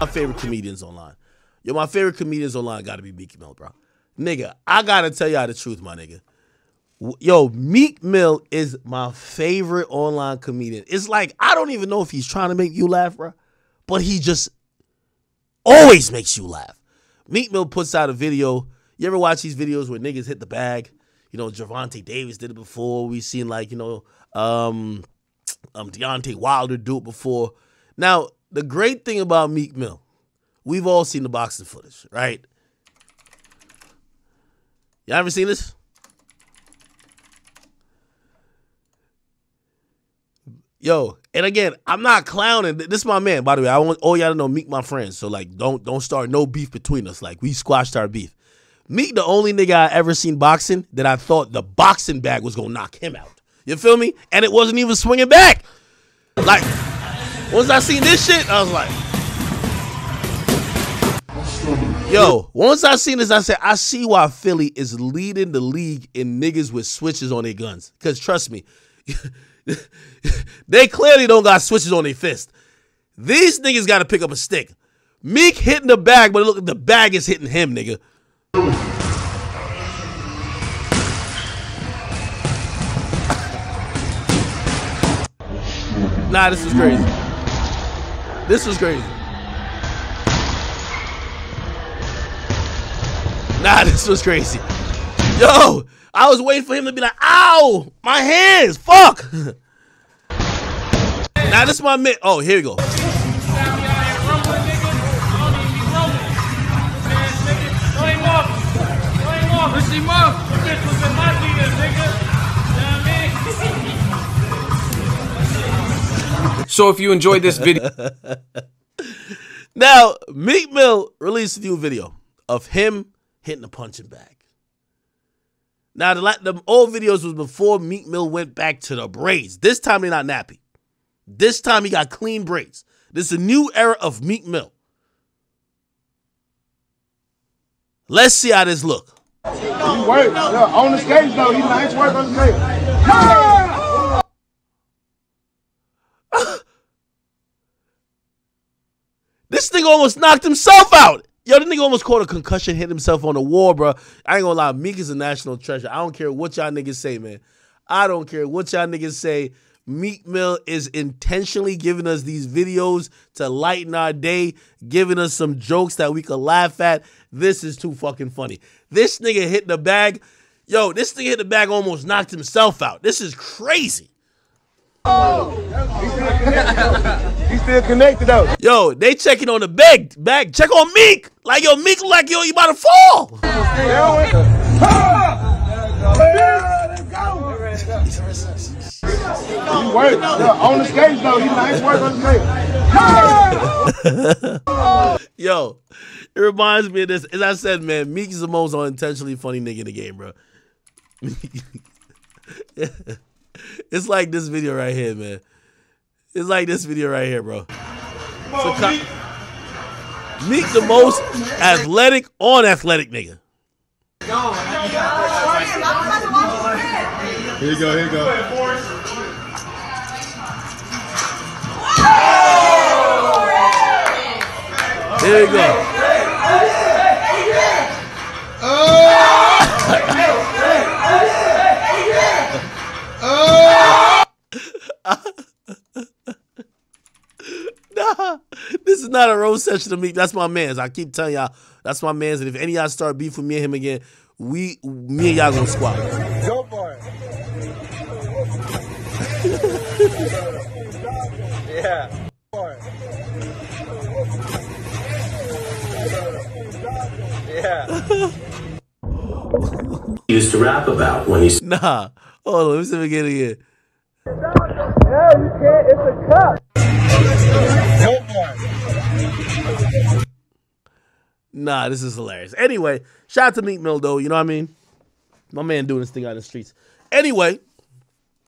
My favorite comedians online. Yo, my favorite comedians online got to be Meek Mill, bro. Nigga, I gotta tell y'all the truth, my nigga. Yo, Meek Mill is my favorite online comedian. It's like I don't even know if he's trying to make you laugh, bro, but he just always makes you laugh. Meek Mill puts out a video. You ever watch these videos where niggas hit the bag? You know, Gervonta Davis did it before. We seen like you know, um, um, Deontay Wilder do it before. Now, the great thing about Meek Mill, we've all seen the boxing footage, right? Y'all ever seen this? Yo, and again, I'm not clowning. This is my man, by the way. I want all y'all to know Meek my friend. So like don't don't start no beef between us. Like we squashed our beef. Meek the only nigga I ever seen boxing that I thought the boxing bag was gonna knock him out. You feel me? And it wasn't even swinging back. Like once I seen this shit, I was like, Yo, once I seen this, I said, I see why Philly is leading the league in niggas with switches on their guns. Cause trust me, they clearly don't got switches on their fist. These niggas gotta pick up a stick. Meek hitting the bag, but look, the bag is hitting him, nigga. Nah, this is crazy. This was crazy. Nah, this was crazy. Yo, I was waiting for him to be like, ow, my hands, fuck. now this is my man. Oh, here we go. So if you enjoyed this video, now Meek Mill released a new video of him hitting a punching bag. Now the the old videos was before Meek Mill went back to the braids. This time they're not nappy. This time he got clean braids. This is a new era of Meek Mill. Let's see how this look. He work yeah, on the skates though. He nice work on the skates. This nigga almost knocked himself out. Yo, the nigga almost caught a concussion, hit himself on the wall, bro. I ain't gonna lie, Meek is a national treasure. I don't care what y'all niggas say, man. I don't care what y'all niggas say. Meek Mill is intentionally giving us these videos to lighten our day, giving us some jokes that we could laugh at. This is too fucking funny. This nigga hit the bag. Yo, this nigga hit the bag almost knocked himself out. This is crazy. He's still connected though. Yo, they checking on the bag. Bag. Check on Meek. Like yo, Meek like yo, you about to fall. He yeah, on the skates though. He nice work on the skates. Yo, it reminds me of this. As I said, man, Meek is the most unintentionally funny nigga in the game, bro. it's like this video right here, man. It's like this video right here, bro. So, co- Meek the most athletic on athletic nigga. Here you go. Here you go. There you go. Nah, oh! not a roast session to me. That's my man's. I keep telling y'all, that's my man's. And if any of y'all start beef with me and him again, we, me and y'all gonna squat. Go for it. yeah. For. Yeah. used to rap about when he Nah, hold on. Let me see if I get it again. Yeah, you can't. It's a cup. Go for it. Nah, this is hilarious. Anyway, shout out to Meek Mill though. You know what I mean? My man doing this thing out in the streets. Anyway,